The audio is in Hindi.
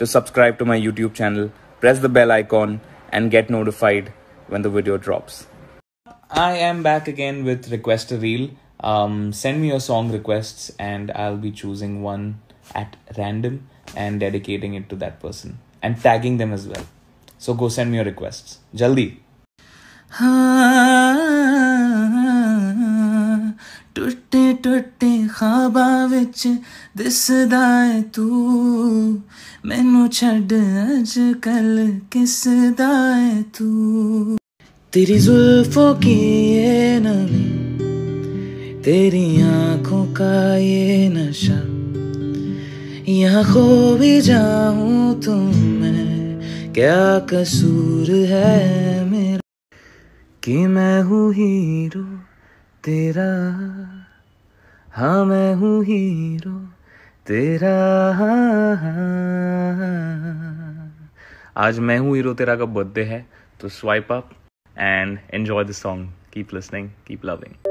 To subscribe to my YouTube channel, press the bell icon and get notified when the video drops. I am back again with Request a Reel. Um, send me your song requests and I'll be choosing one at random and dedicating it to that person and tagging them as well. So go send me your requests. Jaldi. टुटे टुटे खाबां विच दिसदा ऐ तू। मैनू छड़ अजकल किसदा ऐ तू। तेरी जुल्फों की ये नमी, तेरी आँखों का ये नशा, यहाँ खो भी जाऊँ तुम मैं, क्या कसूर है मेरा कि मैं हूँ हीरो? तेरा, हा मैं हूँ हीरो, तेरा हाँ। आज मैं हूँ हीरो, तेरा का बर्थडे है तो swipe up and enjoy the song keep listening keep loving